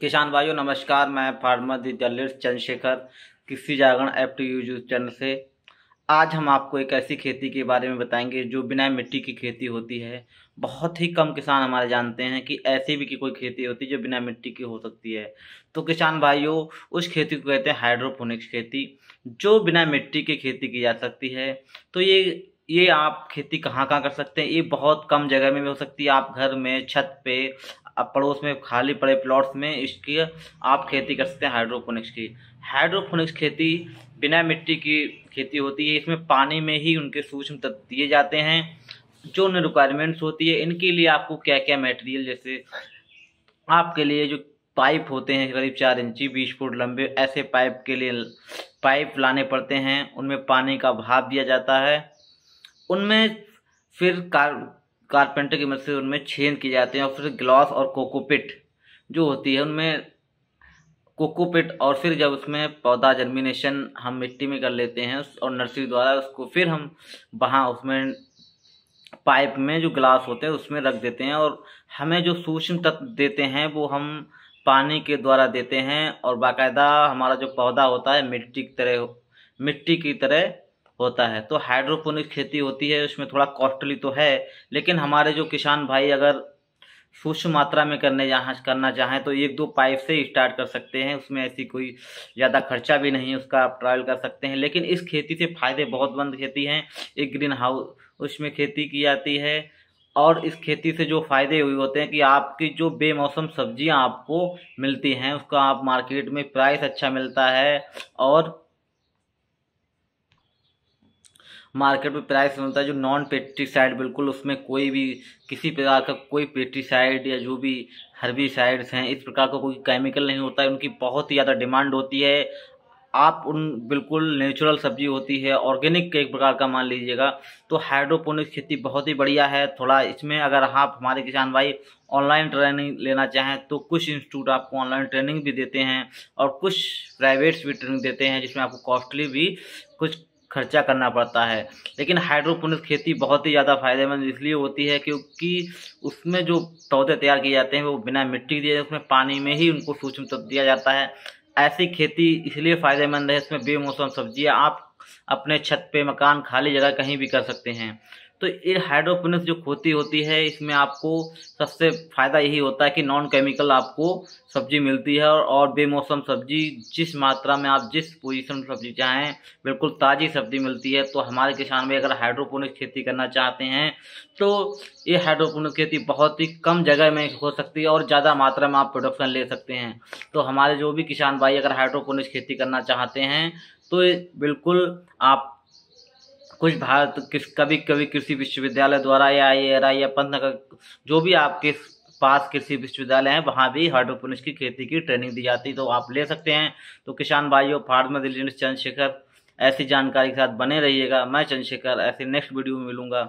किसान भाइयों, नमस्कार। मैं फार्मर विद्यालय चंद्रशेखर, कृषि जागरण एफ़ टी यूज़ चैनल से। आज हम आपको एक ऐसी खेती के बारे में बताएँगे जो बिना मिट्टी की खेती होती है। बहुत ही कम किसान हमारे जानते हैं कि ऐसी भी की कोई खेती होती है जो बिना मिट्टी की हो सकती है। तो किसान भाइयों, उस खेती को कहते हैं हाइड्रोपोनिक्स खेती, जो बिना मिट्टी की खेती की जा सकती है। तो ये ये आप खेती कहाँ कहाँ कर सकते हैं? ये बहुत कम जगह में भी हो सकती है। आप घर में, छत पे अब पड़ोस में खाली पड़े प्लॉट्स में इसकी आप खेती कर सकते हैं हाइड्रोपोनिक्स की। हाइड्रोपोनिक्स खेती बिना मिट्टी की खेती होती है, इसमें पानी में ही उनके सूक्ष्म तत्व दिए जाते हैं, जो उन्हें रिक्वायरमेंट्स होती है। इनके लिए आपको क्या क्या मटेरियल जैसे आपके लिए जो पाइप होते हैं, करीब चार इंची, बीस फुट लंबे, ऐसे पाइप के लिए पाइप लाने पड़ते हैं। उनमें पानी का भाप दिया जाता है। उनमें फिर कार कारपेंटर की मदद से उनमें छेद किए जाते हैं और फिर ग्लास और कोकोपिट जो होती है उनमें कोकोपिट और फिर जब उसमें पौधा जर्मिनेशन हम मिट्टी में कर लेते हैं और नर्सरी द्वारा उसको फिर हम वहाँ उसमें पाइप में जो ग्लास होते हैं उसमें रख देते हैं और हमें जो सूक्ष्म तत्व देते हैं वो हम पानी के द्वारा देते हैं और बाकायदा हमारा जो पौधा होता है मिट्टी की तरह मिट्टी की तरह होता है। तो हाइड्रोपोनिक खेती होती है, उसमें थोड़ा कॉस्टली तो है, लेकिन हमारे जो किसान भाई अगर सूक्ष्म मात्रा में करने जहाँ, करना चाहें तो एक दो पाइप से स्टार्ट कर सकते हैं, उसमें ऐसी कोई ज़्यादा खर्चा भी नहीं है, उसका आप ट्रायल कर सकते हैं। लेकिन इस खेती से फ़ायदे बहुत बंद खेती हैं, एक ग्रीन हाउस उसमें खेती की जाती है, और इस खेती से जो फ़ायदे हुए होते हैं कि आपकी जो बेमौसम सब्ज़ियाँ आपको मिलती हैं, उसका आप मार्केट में प्राइस अच्छा मिलता है, और मार्केट में प्राइस मिलता है जो नॉन पेस्टिसाइड बिल्कुल उसमें कोई भी, किसी प्रकार का कोई पेस्टिसाइड या जो भी हर्बिसाइड्स हैं, इस प्रकार का को कोई केमिकल नहीं होता है। उनकी बहुत ही ज़्यादा डिमांड होती है। आप उन, बिल्कुल नेचुरल सब्ज़ी होती है, ऑर्गेनिक एक प्रकार का मान लीजिएगा तो हाइड्रोपोनिक खेती बहुत ही बढ़िया है। थोड़ा इसमें अगर आप हमारे किसान भाई ऑनलाइन ट्रेनिंग लेना चाहें तो कुछ इंस्टीट्यूट आपको ऑनलाइन ट्रेनिंग भी देते हैं और कुछ प्राइवेट्स भी ट्रेनिंग देते हैं, जिसमें आपको कॉस्टली भी कुछ खर्चा करना पड़ता है। लेकिन हाइड्रोपोनिक्स खेती बहुत ही ज़्यादा फ़ायदेमंद इसलिए होती है क्योंकि उसमें जो पौधे तैयार किए जाते हैं, वो बिना मिट्टी दिए, उसमें पानी में ही उनको सूक्ष्म तत्व दिया जाता है। ऐसी खेती इसलिए फ़ायदेमंद है, इसमें बेमौसम सब्ज़ियाँ आप अपने छत पे, मकान, खाली जगह कहीं भी कर सकते हैं। तो ये हाइड्रोपोनिक्स जो खेती होती है इसमें आपको सबसे फ़ायदा यही होता है कि नॉन केमिकल आपको सब्ज़ी मिलती है और, और बेमौसम सब्ज़ी जिस मात्रा में आप जिस पोजीशन में सब्ज़ी चाहें बिल्कुल ताज़ी सब्ज़ी मिलती है। तो हमारे किसान भाई अगर हाइड्रोपोनिक्स खेती करना चाहते हैं तो ये हाइड्रोपोनिक खेती बहुत ही कम जगह में हो सकती है और ज़्यादा मात्रा में आप प्रोडक्शन ले सकते हैं। तो हमारे जो भी किसान भाई अगर हाइड्रोपोनिक्स खेती करना चाहते हैं तो बिल्कुल आप कुछ भारत किस कभी कभी कृषि विश्वविद्यालय द्वारा या आई या पंत नगर जो भी आपके पास कृषि विश्वविद्यालय है, वहाँ भी हाइड्रोपोनिक्स की खेती की ट्रेनिंग दी जाती है तो आप ले सकते हैं। तो किसान भाइयों फार्मर दिल्ली चंद्रशेखर, ऐसी जानकारी के साथ बने रहिएगा। मैं चंद्रशेखर, ऐसे नेक्स्ट वीडियो में मिलूँगा।